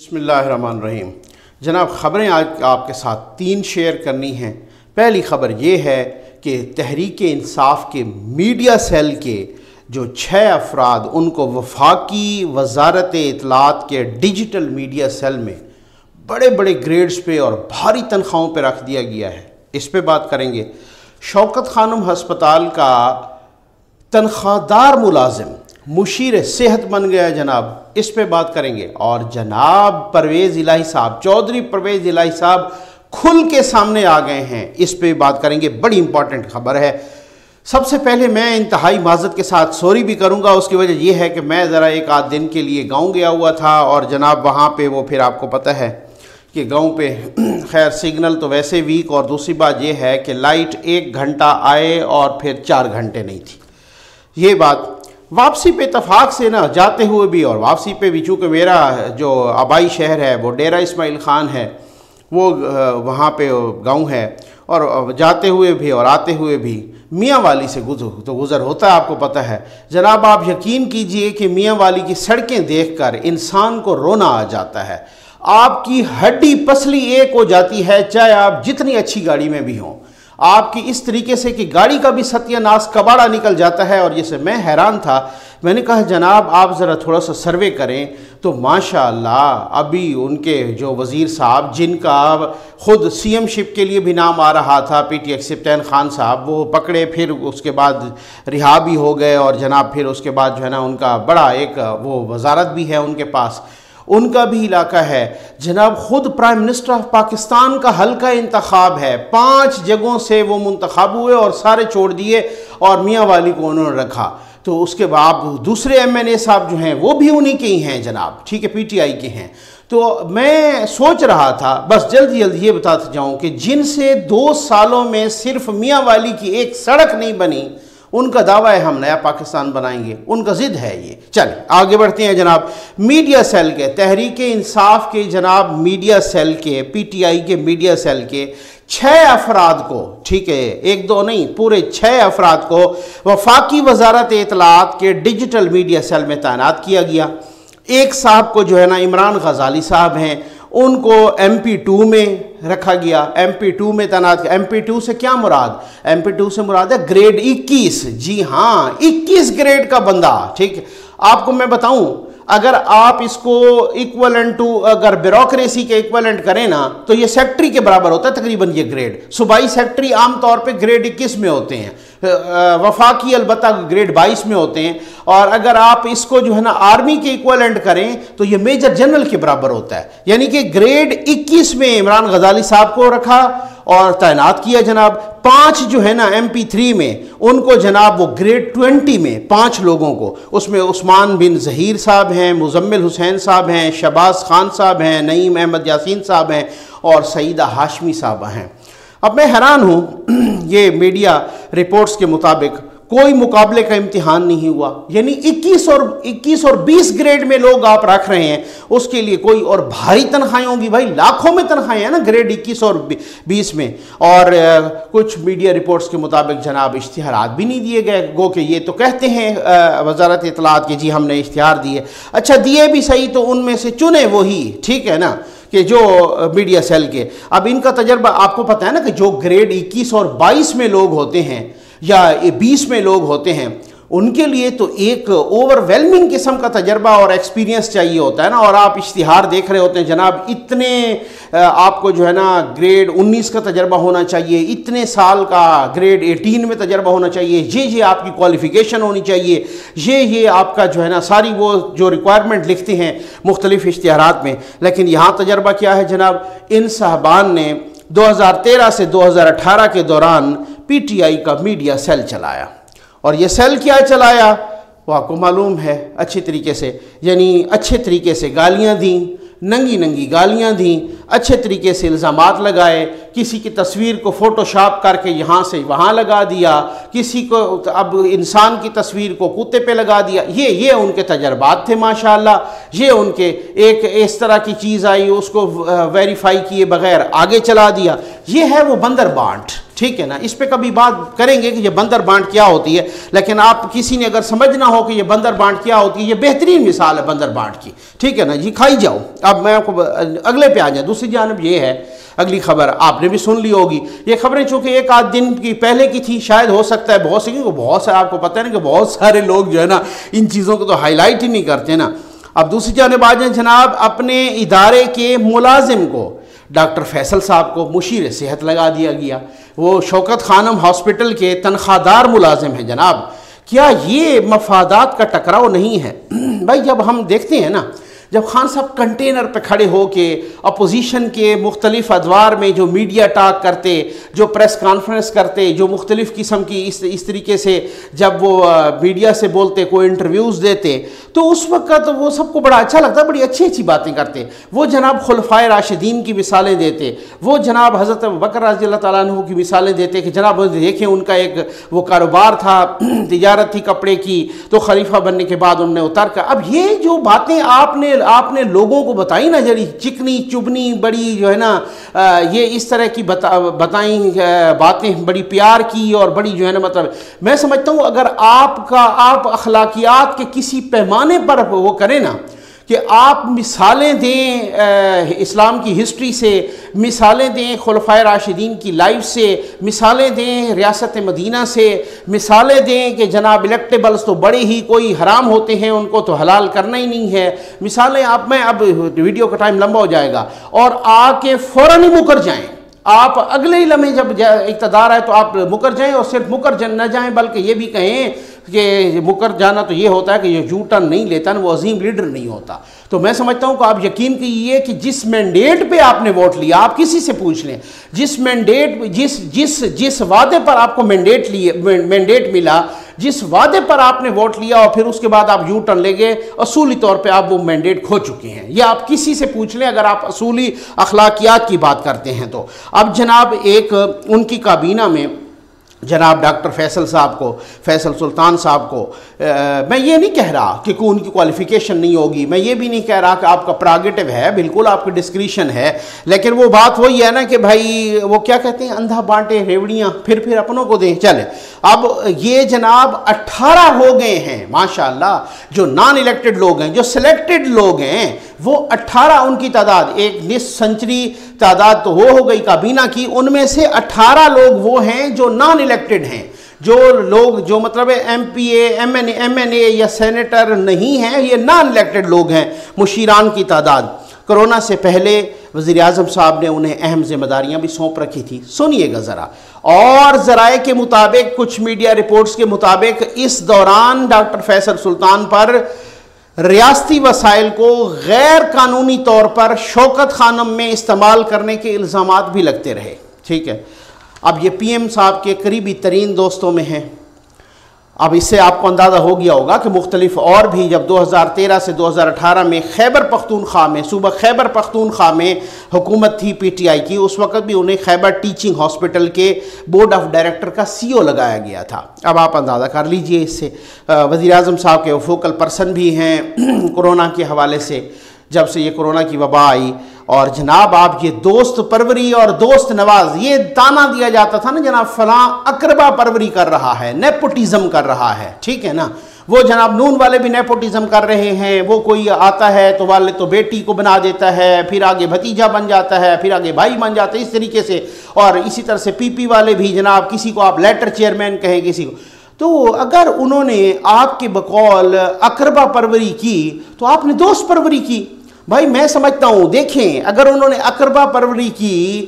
بسم اللہ الرحمن الرحیم۔ جناب، خبریں آج آپ کے ساتھ تین شیئر کرنی ہیں۔ پہلی خبر یہ ہے کہ تحریک انصاف کے میڈیا سیل کے جو چھ افراد، ان کو وفاقی وزارت اطلاعات کے ڈیجیٹل میڈیا سیل میں بڑے بڑے گریڈز پہ اور بھاری تنخواہوں پہ رکھ دیا گیا ہے۔ اس پہ بات کریں گے۔ شوکت خانم ہسپتال کا تنخواہ دار ملازم مشیر صحت بن گیا جناب، اس پہ بات کریں گے۔ اور جناب پرویز الہی صاحب، چودھری پرویز الہی صاحب کھل کے سامنے آ گئے ہیں۔ اس پہ بات کریں گے، بڑی امپورٹنٹ خبر ہے۔ سب سے پہلے میں انتہائی معذت کے ساتھ سوری بھی کروں گا، اس کی وجہ یہ ہے کہ میں ذرا ایک آدھ دن کے لیے گاؤں گیا ہوا تھا اور جناب وہاں پہ وہ پھر آپ کو پتہ ہے کہ گاؤں پہ خیر سگنل تو ویسے ویک اور دوسری بات یہ ہے کہ لائٹ ایک گھنٹہ آئے اور پھر چار گھنٹے نہیں تھی۔ یہ بات واپسی پہ اتفاق سے نا جاتے ہوئے بھی اور واپسی پہ بھی چونکہ میرا جو آبائی شہر ہے، وہ ڈیرہ اسماعیل خان ہے، وہ وہاں پہ گاؤں ہے اور جاتے ہوئے بھی اور آتے ہوئے بھی میاں والی سے گزر، تو گزر ہوتا ہے، آپ کو پتہ ہے۔ جناب، آپ یقین کیجیے کہ میاں والی کی سڑکیں دیکھ کر انسان کو رونا آ جاتا ہے۔ آپ کی ہڈی پسلی ایک ہو جاتی ہے، چاہے آپ جتنی اچھی گاڑی میں بھی ہوں۔ آپ کی اس طریقے سے کہ گاڑی کا بھی ستیہ ناس کباڑا نکل جاتا ہے اور جسے میں حیران تھا۔ میں نے کہا، جناب، آپ ذرا تھوڑا سا سروے کریں۔ تو ماشاءاللہ ابھی ان کے جو وزیر صاحب، جن کا خود سی ایم شپ کے لیے بھی نام آ رہا تھا، پی ٹی ایک سپتین خان صاحب، وہ پکڑے، پھر اس کے بعد رہا بھی ہو گئے اور جناب، پھر اس کے بعد جو ہے نا، ان کا بڑا ایک وہ وزارت بھی ہے ان کے پاس۔ ان کا بھی علاقہ ہے۔ جناب، خود پرائم منسٹر آف پاکستان کا حلقہ انتخاب ہے۔ پانچ جگہوں سے وہ منتخب ہوئے اور سارے چھوڑ دیے اور میاں والی کو انہوں نے رکھا۔ تو اس کے بعد دوسرے ایم این اے صاحب جو ہیں، وہ بھی انہی کے ہی ہیں جناب۔ ٹھیک ہے، پی ٹی آئی کے ہیں۔ تو میں سوچ رہا تھا، بس جلدی جلدی یہ بتاتا جاؤں کہ جن سے دو سالوں میں صرف میاں والی کی ایک سڑک نہیں بنی ان کا دعویٰ ہے ہم نیا پاکستان بنائیں گے، ان کا ضد ہے یہ۔ چلیں، آگے بڑھتے ہیں جناب۔ میڈیا سیل کے، تحریک انصاف کے جناب میڈیا سیل کے، پی ٹی آئی کے میڈیا سیل کے چھ افراد کو، ٹھیک ہے، ایک دو نہیں، پورے چھ افراد کو وفاقی وزارت اطلاعات کے ڈیجیٹل میڈیا سیل میں تعینات کیا گیا۔ ایک صاحب کو جو ہے نا عمران غزالی صاحب ہیں ان کو ایم پی ٹو میں رکھا گیا۔ ایم پی ٹو میں تعینات ایم پی ٹو سے کیا مراد؟ ایم پی ٹو سے مراد ہے گریڈ اکیس۔ جی ہاں اکیس گریڈ کا بندہ، ٹھیک۔ ہے آپ کو میں بتاؤں اگر آپ اس کو ایکولنٹ ٹو اگر بیروکریسی کے ایکولنٹ کریں نا، تو یہ سیکٹری کے برابر ہوتا ہے، تقریباً یہ گریڈ صوبائی سیکٹری عام طور پہ گریڈ اکیس میں ہوتے ہیں. وفاقی البتہ گریڈ بائیس میں ہوتے ہیں. اور اگر آپ اس کو جو ہے نا آرمی کے ایکولنٹ کریں، تو یہ میجر جنرل کے برابر ہوتا ہے. یعنی کہ گریڈ اکیس میں عمران غزالی صاحب کو رکھا اور تعینات کیا جناب. پانچ جو ہے نا ایم پی تھری میں، ان کو جناب وہ گریڈ ٹوینٹی میں پانچ لوگوں کو۔ اس میں عثمان بن ظہیر صاحب ہیں، مزمل حسین صاحب ہیں شباز خان صاحب ہیں، نعیم احمد یاسین صاحب ہیں اور سعیدہ ہاشمی صاحبہ ہیں۔ اب میں حیران ہوں، یہ میڈیا رپورٹس کے مطابق کوئی مقابلے کا امتحان نہیں ہوا۔ یعنی اکیس اور اکیس اور بیس گریڈ میں لوگ آپ رکھ رہے ہیں، اس کے لیے کوئی اور بھاری تنخواہیں ہوں گی۔ بھائی، لاکھوں میں تنخواہیں ہیں نا گریڈ اکیس اور بیس میں۔ اور کچھ میڈیا رپورٹس کے مطابق جناب اشتہارات بھی نہیں دیے گئے۔ گو کہ یہ تو کہتے ہیں وزارت اطلاعات کہ جی ہم نے اشتہار دیے۔ اچھا دیے بھی صحیح تو ان میں سے چنے وہی، ٹھیک ہے نا؟ کہ جو میڈیا سیل کے۔ اب ان کا تجربہ، آپ کو پتہ ہے نا کہ جو گریڈ اکیس اور بائیس میں لوگ ہوتے ہیں یا بیس میں لوگ ہوتے ہیں، ان کے لیے تو ایک اوور ویلمنگ قسم کا تجربہ اور ایکسپیرینس چاہیے ہوتا ہے نا۔ اور آپ اشتہار دیکھ رہے ہوتے ہیں، جناب، اتنے آپ کو جو ہے نا گریڈ انیس کا تجربہ ہونا چاہیے، اتنے سال کا گریڈ ایٹین میں تجربہ ہونا چاہیے، یہ یہ آپ کی کوالیفیکیشن ہونی چاہیے، یہ یہ آپ کا جو ہے نا ساری وہ جو ریکوائرمنٹ لکھتے ہیں مختلف اشتہارات میں۔ لیکن یہاں تجربہ کیا ہے جناب؟ ان صاحبان نے دو ہزار تیرہ سے دو ہزار اٹھارہ کے دوران پی ٹی آئی کا میڈیا سیل چلایا۔ اور یہ سیل کیا چلایا؟ وہ آپ کو معلوم ہے، اچھی طریقے سے یعنی اچھے طریقے سے گالیاں دیں، ننگی ننگی گالیاں دیں۔ اچھے طریقے سے الزامات لگائے، کسی کی تصویر کو فوٹو شاپ کر کے یہاں سے وہاں لگا دیا، کسی کو اب انسان کی تصویر کو کتے پہ لگا دیا، یہ یہ ان کے تجربات تھے ماشاءاللہ۔ یہ ان کے ایک اس طرح کی چیز آئی، اس کو ویریفائی کیے بغیر آگے چلا دیا۔ یہ ہے وہ بندر بانٹ، ٹھیک ہے نا؟ اس پہ کبھی بات کریں گے کہ یہ بندر بانٹ کیا ہوتی ہے، لیکن آپ کسی نے اگر سمجھنا ہو کہ یہ بندر بانٹ کیا ہوتی ہے، یہ بہترین مثال ہے بندر بانٹ کی، ٹھیک ہے نا؟ جی کھائی جاؤ، اب میں آپ کو اگلے پہ آ جائیں دوسری جانب یہ ہے، اگلی خبر آپ نے بھی سن لی ہوگی۔ یہ خبریں چونکہ ایک آدھ دن کی پہلے کی تھی، شاید ہو سکتا ہے بہت سے کیونکہ بہت سے آپ کو پتہ ہے نا کہ بہت سارے لوگ جو ہے نا ان چیزوں کو تو ہائی لائٹ ہی نہیں کرتے نا۔ اب دوسری جانب آ جائیں جناب اپنے ادارے کے ملازم کو۔ ڈاکٹر فیصل صاحب کو مشیر صحت لگا دیا گیا۔ وہ شوکت خانم ہاسپٹل کے تنخواہ دار ملازم ہیں جناب۔ کیا یہ مفادات کا ٹکراؤ نہیں ہے؟ بھائی جب ہم دیکھتے ہیں نا جب خان صاحب کنٹینر پہ کھڑے ہو کے اپوزیشن کے مختلف ادوار میں جو میڈیا ٹاک کرتے، جو پریس کانفرنس کرتے، جو مختلف قسم کی اس اس طریقے سے جب وہ میڈیا سے بولتے، کوئی انٹرویوز دیتے، تو اس وقت وہ سب کو بڑا اچھا لگتا، بڑی اچھی اچھی باتیں کرتے۔ وہ جناب خلفائے راشدین کی مثالیں دیتے، وہ جناب حضرت بکر رضی اللہ تعالیٰ عنہ کی مثالیں دیتے کہ جناب دیکھیں ان کا ایک وہ کاروبار تھا، تجارت تھی کپڑے کی، تو خلیفہ بننے کے بعد انہوں نے اتار کر اب یہ جو باتیں آپ نے آپ نے لوگوں کو بتائی نا جڑی چکنی، چبنی، بڑی جو ہے نا یہ اس طرح کی بتائیں باتیں بڑی پیار کی اور بڑی جو ہے نا مطلب میں سمجھتا ہوں اگر آپ کا، آپ اخلاقیات کے کسی پیمانے پر وہ کریں نا کہ آپ مثالیں دیں اسلام کی ہسٹری سے، مثالیں دیں خلفۂ راشدین کی لائف سے، مثالیں دیں ریاست مدینہ سے، مثالیں دیں کہ جناب الیکٹیبلز تو بڑے ہی کوئی حرام ہوتے ہیں، ان کو تو حلال کرنا ہی نہیں ہے۔ مثالیں آپ، میں اب ویڈیو کا ٹائم لمبا ہو جائے گا۔ اور آ کے فوراً ہی مکر جائیں۔ آپ اگلے ہی لمحے جب اقتدار ہے تو آپ مکر جائیں اور صرف مکر جن نہ جائیں، بلکہ یہ بھی کہیں کہ مکر جانا تو یہ ہوتا ہے کہ یہ یو ٹرن نہیں لیتا نا وہ عظیم لیڈر نہیں ہوتا۔ تو میں سمجھتا ہوں کہ آپ یقین کیجیے کہ جس مینڈیٹ پہ آپ نے ووٹ لیا، آپ کسی سے پوچھ لیں۔ جس مینڈیٹ جس جس جس وعدے پر آپ کو مینڈیٹ لیے مینڈیٹ ملا، جس وعدے پر آپ نے ووٹ لیا اور پھر اس کے بعد آپ یو ٹرن لے گئے، اصولی طور پہ آپ وہ مینڈیٹ کھو چکے ہیں۔ یہ آپ کسی سے پوچھ لیں اگر آپ اصولی اخلاقیات کی بات کرتے ہیں تو۔ اب جناب ایک ان کی کابینہ میں جناب ڈاکٹر فیصل صاحب کو، فیصل سلطان صاحب کو میں یہ نہیں کہہ رہا کہ کوئی ان کی کوالیفیکیشن نہیں ہوگی، میں یہ بھی نہیں کہہ رہا کہ آپ کا پراگیٹو ہے، بالکل آپ کی ڈسکریشن ہے، لیکن وہ بات وہی ہے نا کہ بھائی وہ کیا کہتے ہیں، اندھا بانٹے ریوڑیاں، پھر پھر اپنوں کو دیں چلے۔ اب یہ جناب اٹھارہ ہو گئے ہیں، ماشاءاللہ، جو نان الیکٹڈ لوگ ہیں، جو سلیکٹڈ لوگ ہیں، وہ اٹھارہ ان کی تعداد، ایک نس سنچری تعداد تو وہ ہو گئی کابینہ کی، ان میں سے اٹھارہ لوگ وہ ہیں جو نان الیکٹڈ ہیں۔ جو لوگ جو مطلب ہے M P A, M N A, M N A یا سینیٹر نہیں ہیں، یہ نان الیکٹڈ لوگ ہیں، مشیران کی تعداد۔ کرونا سے پہلے وزیر اعظم صاحب نے انہیں اہم ذمہ داریاں بھی سونپ رکھی تھی سنیے گا ذرا۔ اور ذرائع کے مطابق، کچھ میڈیا رپورٹس کے مطابق، اس دوران ڈاکٹر فیصل سلطان پر ریاستی وسائل کو غیر قانونی طور پر شوکت خانم میں استعمال کرنے کے الزامات بھی لگتے رہے۔ ٹھیک ہے۔ اب یہ پی ایم صاحب کے قریبی ترین دوستوں میں ہیں۔ اب اس سے آپ کو اندازہ ہو گیا ہوگا کہ مختلف اور بھی جب دو ہزار تیرہ سے دو ہزار اٹھارہ میں خیبر پختونخوا میں، صوبہ خیبر پختونخوا میں حکومت تھی پی ٹی آئی کی، اس وقت بھی انہیں خیبر ٹیچنگ ہاسپٹل کے بورڈ آف ڈائریکٹر کا سی او لگایا گیا تھا۔ اب آپ اندازہ کر لیجیے اس سے۔ وزیر اعظم صاحب کے فوکل پرسن بھی ہیں۔ کرونا کے حوالے سے۔ جب سے یہ کرونا کی وبا آئی اور جناب آپ یہ دوست پروری اور دوست نواز، یہ تانا دیا جاتا تھا نا جناب، فلاں اقربہ پروری کر رہا ہے، نیپوٹیزم کر رہا ہے، ٹھیک ہے نا؟ وہ جناب نون والے بھی نیپوٹیزم کر رہے ہیں، وہ کوئی آتا ہے تو والے تو بیٹی کو بنا دیتا ہے، پھر آگے بھتیجا بن جاتا ہے، پھر آگے بھائی بن جاتا ہے، اس طریقے سے۔ اور اسی طرح سے پی پی والے بھی جناب، کسی کو آپ لیٹر چیئرمین کہیں کسی کو۔ تو اگر انہوں نے آپ کے بقول اقربہ پروری کی، تو آپ نے دوست پروری کی۔ بھائی میں سمجھتا ہوں، دیکھیں، اگر انہوں نے اقربا پروری کی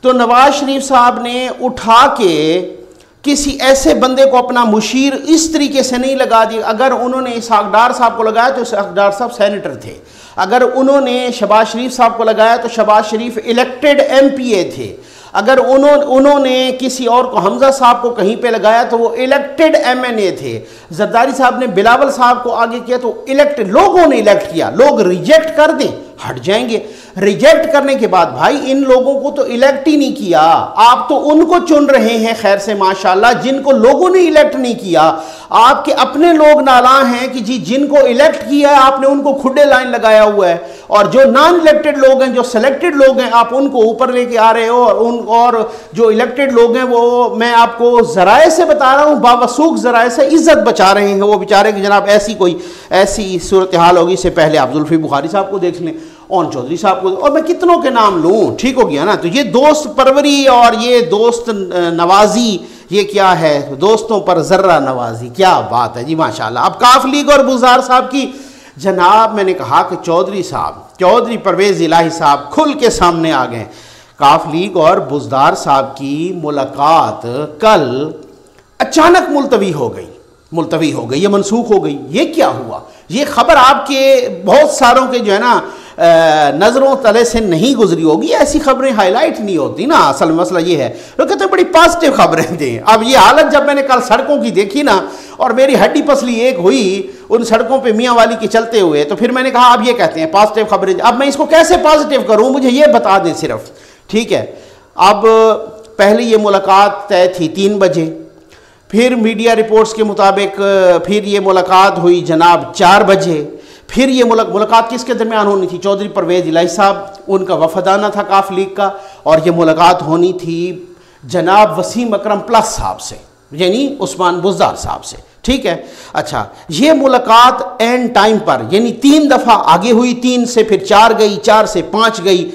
تو نواز شریف صاحب نے اٹھا کے کسی ایسے بندے کو اپنا مشیر اس طریقے سے نہیں لگا دی اگر انہوں نے اسحاق صاحب کو لگایا تو اسحاق ڈار صاحب سینیٹر تھے۔ اگر انہوں نے شباز شریف صاحب کو لگایا تو شباز شریف الیکٹڈ ایم پی اے تھے۔ اگر انہوں انہوں نے کسی اور کو حمزہ صاحب کو کہیں پہ لگایا تو وہ الیکٹڈ ایم این اے تھے۔ زرداری صاحب نے بلاول صاحب کو آگے کیا تو الیکٹڈ لوگوں نے الیکٹ کیا۔ لوگ ریجیکٹ کر دیں، ہٹ جائیں گے۔ ریجیکٹ کرنے کے بعد بھائی ان لوگوں کو تو الیکٹ ہی نہیں کیا۔ آپ تو ان کو چن رہے ہیں خیر سے ماشاءاللہ، جن کو لوگوں نے الیکٹ نہیں کیا۔ آپ کے اپنے لوگ نالا ہیں کہ جی جن کو الیکٹ کیا ہے، آپ نے ان کو کھڈے لائن لگایا ہوا ہے۔ اور جو نان الیکٹڈ لوگ ہیں، جو سلیکٹڈ لوگ ہیں، آپ ان کو اوپر لے کے آ رہے ہو اور ان اور جو الیکٹڈ لوگ ہیں، وہ میں آپ کو ذرائع سے بتا رہا ہوں، باوسوخ ذرائع سے عزت بچا رہے ہیں۔ وہ بیچارے کہ جناب ایسی کوئی ایسی صورتحال ہوگی سے پہلے عبدالفی بخاری صاحب کو دیکھ لیں، اون چودھری صاحب کو اور میں کتنوں کے نام لوں؟ ٹھیک ہو گیا نا؟ تو یہ دوست پروری اور یہ دوست نوازی، یہ کیا ہے؟ دوستوں پر ذرہ نوازی، کیا بات ہے؟ جی ماشاءاللہ، اب کاف لیگ اور بزار صاحب کی جناب، میں نے کہا کہ چودھری صاحب، چودھری پرویز الہی صاحب کھل کے سامنے آ گئے۔ کاف لیگ اور بزدار صاحب کی ملاقات کل اچانک ملتوی ہو گئی۔ ملتوی ہو گئی، یہ منسوخ ہو گئی۔ یہ کیا ہوا؟ یہ خبر آپ کے بہت ساروں کے جو ہے نا نظروں تلے سے نہیں گزری ہوگی، ایسی خبریں ہائی لائٹ نہیں ہوتی نا، اصل مسئلہ یہ ہے۔ وہ کہتے ہیں بڑی پازیٹیو خبریں دیں۔ اب یہ حالت جب میں نے کل سڑکوں کی دیکھی نا، اور میری ہڈی پسلی ایک ہوئی ان سڑکوں پہ میاں والی کی چلتے ہوئے، تو پھر میں نے کہا، اب یہ کہتے ہیں پازیٹیو خبریں۔ اب میں اس کو کیسے پازیٹیو کروں؟ مجھے یہ بتا دیں صرف۔ ٹھیک ہے۔ اب پہلی یہ ملاقات طے تھی تین بجے۔ پھر میڈیا رپورٹس کے مطابق، پھر یہ ملاقات ہوئی جناب چار بجے۔ پھر یہ ملاقات کس کے درمیان ہونی تھی؟ چودھری پرویز الہی صاحب، ان کا وفدانہ تھا کاف لیگ کا اور یہ ملاقات ہونی تھی جناب وسیم اکرم پلس صاحب سے یعنی عثمان بزدار صاحب سے، ٹھیک ہے؟ اچھا یہ ملاقات این ٹائم پر یعنی تین دفعہ آگے ہوئی، تین سے پھر چار گئی، چار سے پانچ گئی،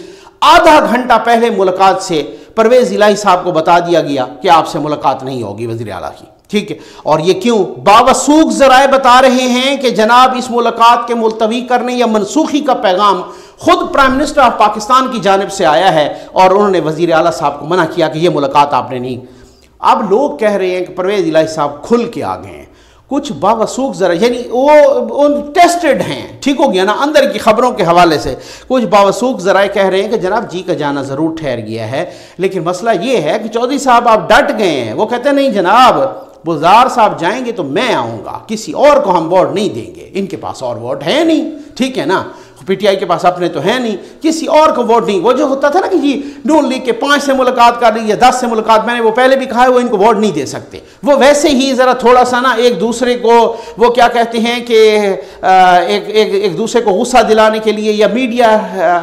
آدھا گھنٹہ پہلے ملاقات سے پرویز الہی صاحب کو بتا دیا گیا کہ آپ سے ملاقات نہیں ہوگی، وزیر اعلیٰ کی۔ ٹھیک ہے۔ اور یہ کیوں؟ باوسوخ ذرائع بتا رہے ہیں کہ جناب اس ملاقات کے ملتوی کرنے یا منسوخی کا پیغام خود پرائم منسٹر آف پاکستان کی جانب سے آیا ہے اور انہوں نے وزیر اعلیٰ صاحب کو منع کیا کہ یہ ملاقات آپ نے نہیں۔ اب لوگ کہہ رہے ہیں کہ پرویز الہی صاحب کھل کے آ گئے ہیں۔ کچھ باوسوخ ذرا یعنی وہ ٹیسٹڈ ہیں۔ ٹھیک ہو گیا نا، اندر کی خبروں کے حوالے سے۔ کچھ باوسوخ ذرائع کہہ رہے ہیں کہ جناب جی کا جانا ضرور ٹھہر گیا ہے۔ لیکن مسئلہ یہ ہے کہ چودھری صاحب آپ ڈٹ گئے ہیں۔ وہ کہتے ہیں، نہیں جناب بزار صاحب جائیں گے تو میں آؤں گا، کسی اور کو ہم ووٹ نہیں دیں گے۔ ان کے پاس اور ووٹ ہے نہیں۔ ٹھیک ہے نا؟ پی ٹی آئی کے پاس اپنے تو ہیں نہیں، کسی اور کو ووٹ نہیں۔ وہ جو ہوتا تھا نا کہ جی نون لیگ کے پانچ سے ملاقات کر لی یا دس سے ملاقات، میں نے وہ پہلے بھی کہا ہے، وہ ان کو ووٹ نہیں دے سکتے۔ وہ ویسے ہی ذرا تھوڑا سا نا ایک دوسرے کو، وہ کیا کہتے ہیں کہ ایک ایک ایک دوسرے کو غصہ دلانے کے لیے یا میڈیا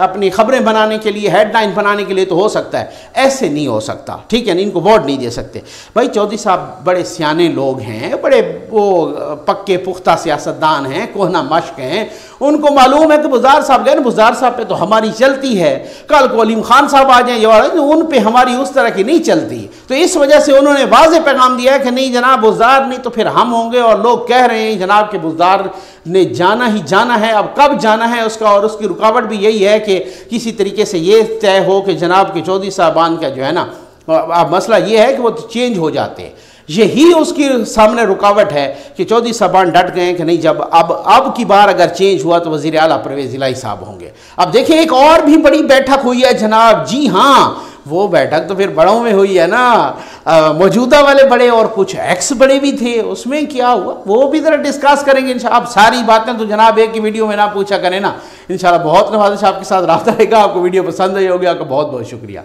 اپنی خبریں بنانے کے لیے، ہیڈ لائن بنانے کے لیے تو ہو سکتا ہے۔ ایسے نہیں ہو سکتا، ٹھیک ہے نا ان کو ووٹ نہیں دے سکتے۔ بھائی چودھری صاحب بڑے سیانے لوگ ہیں، بڑے وہ پکے پختہ سیاستدان ہیں، کوہنا مشق ہیں۔ ان کو معلوم ہے کہ بزار صاحب گئے نا، بزار صاحب پہ تو ہماری چلتی ہے۔ کل کو علیم خان صاحب آ جائیں، یہ ان پہ ہماری اس طرح کی نہیں چلتی۔ تو اس وجہ سے انہوں نے واضح پیغام دیا ہے کہ نہیں جناب، بزار نہیں تو پھر ہم ہوں گے اور لوگ کہہ رہے ہیں جناب کہ بزار نے جانا ہی جانا ہے، اب کب جانا ہے اس کا؟ اور اس کی رکاوٹ بھی یہی ہے کہ کسی طریقے سے یہ طے ہو کہ جناب کے چودھری صاحبان کا جو ہے نا، اب مسئلہ یہ ہے کہ وہ چینج ہو جاتے۔ ہیں یہی اس کی سامنے رکاوٹ ہے کہ چودھری صاحبان ڈٹ گئے کہ نہیں، جب اب اب کی بار اگر چینج ہوا تو وزیر اعلیٰ پرویز الہی صاحب ہوں گے۔ اب دیکھیں، ایک اور بھی بڑی بیٹھک ہوئی ہے جناب۔ جی ہاں وہ بیٹھک تو پھر بڑوں میں ہوئی ہے نا۔ موجودہ والے بڑے اور کچھ ایکس بڑے بھی تھے۔ اس میں کیا ہوا؟ وہ بھی ذرا ڈسکس کریں گے انشاءاللہ اب ساری باتیں تو جناب ایک ہی ویڈیو میں نہ پوچھا کریں نا۔ انشاءاللہ بہت نوازش آپ کے ساتھ رابطہ رہے گا۔ آپ کو ویڈیو پسند آئی ہوگی۔ آپ کا بہت بہت شکریہ۔